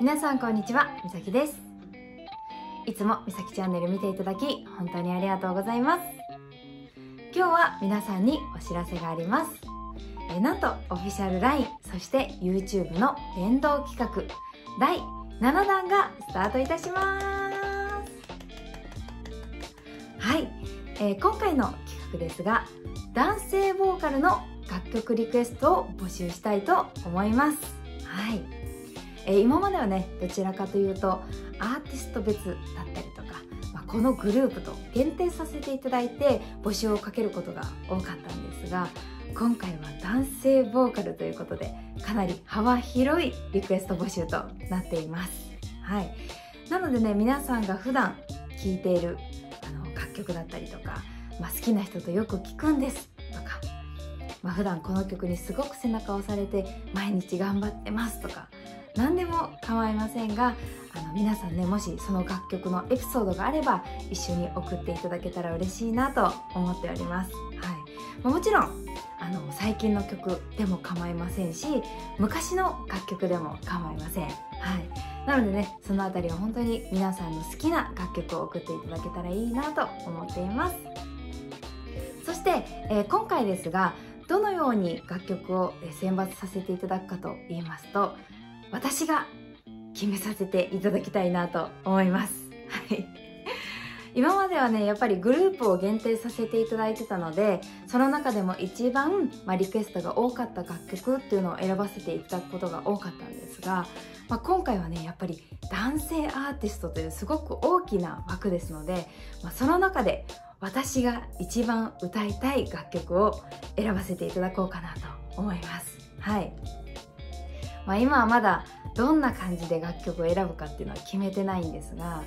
皆さんこんにちは。みさきです。いつもみさきチャンネル見ていただき本当にありがとうございます。今日は皆さんにお知らせがあります。えなんとオフィシャル LINE そして YouTube の連動企画第7弾がスタートいたします。はい、えー、今回の企画ですが男性ボーカルの曲リクエストを募集したいと思います。はい、えー、今まではねどちらかというとアーティスト別だったりとか、まあ、このグループと限定させていただいて募集をかけることが多かったんですが今回は男性ボーカルということでかなり幅広いリクエスト募集となっています。はい。なのでね皆さんが普段聴いているあの楽曲だったりとか、まあ、好きな人とよく聴くんです、まあ、普段この曲にすごく背中を押されて毎日頑張ってますとか何でも構いませんがあの皆さんねもしその楽曲のエピソードがあれば一緒に送っていただけたら嬉しいなと思っております。はいもちろんあの最近の曲でも構いませんし昔の楽曲でも構いません。はいなのでねその辺りは本当に皆さんの好きな楽曲を送っていただけたらいいなと思っていますそして、えー、今回ですがどのように楽曲を選抜させていただくかと言いますと私が決めさせていただきたいなと思います。はい。今まではねやっぱりグループを限定させていただいてたのでその中でも一番、まあ、リクエストが多かった楽曲っていうのを選ばせていただくことが多かったんですがまあ、今回はねやっぱり男性アーティストというすごく大きな枠ですので、まあ、その中で私が一番歌いたい楽曲を選ばせていただこうかなと思います。はいまあ、今はまだどんな感じで楽曲を選ぶかっていうのは決めてないんですが、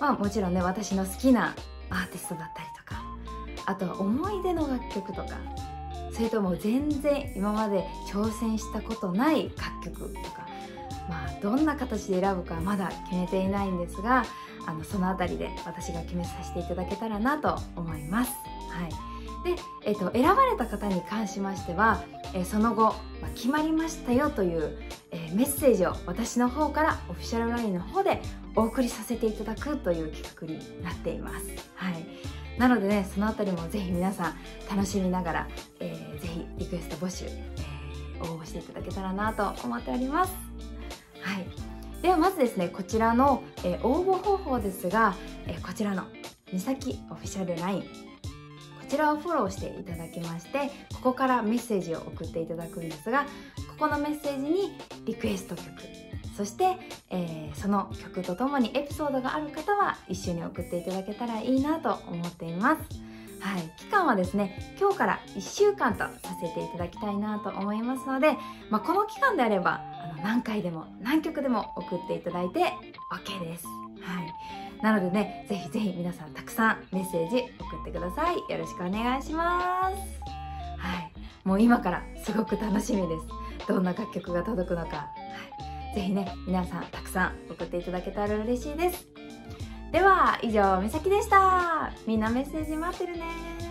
まあ、もちろんね私の好きなアーティストだったりとかあとは思い出の楽曲とかそれとも全然今まで挑戦したことない楽曲とかまあ、どんな形で選ぶかまだ決めていないんですがあのその辺りで私が決めさせていただけたらなと思います。はいでえっと、選ばれた方に関しましては、えその後、まあ、決まりましたよという、えー、メッセージを私の方からオフィシャル LINE の方でお送りさせていただくという企画になっています。はいなのでねその辺りもぜひ皆さん楽しみながら、リクエスト募集、えー、応募していただけたらなと思っております。はい、ではまずですねこちらの、えー、応募方法ですが、えー、こちらのみさきオフィシャル LINE こちらをフォローしていただきましてここからメッセージを送っていただくんですがここのメッセージにリクエスト曲そして、えー、その曲とともにエピソードがある方は一緒に送っていただけたらいいなと思っています。はい、期間はですね今日から1週間とさせていただきたいなと思いますので、まあ、この期間であればあの何回でも何曲でも送っていただいて OK です。はい、なのでねぜひぜひ皆さんたくさんメッセージ送ってください。よろしくお願いします。はい。もう今からすごく楽しみです。どんな楽曲が届くのか、はい、ぜひね皆さんたくさん送っていただけたら嬉しいです。では以上みさきでした。みんなメッセージ待ってるね。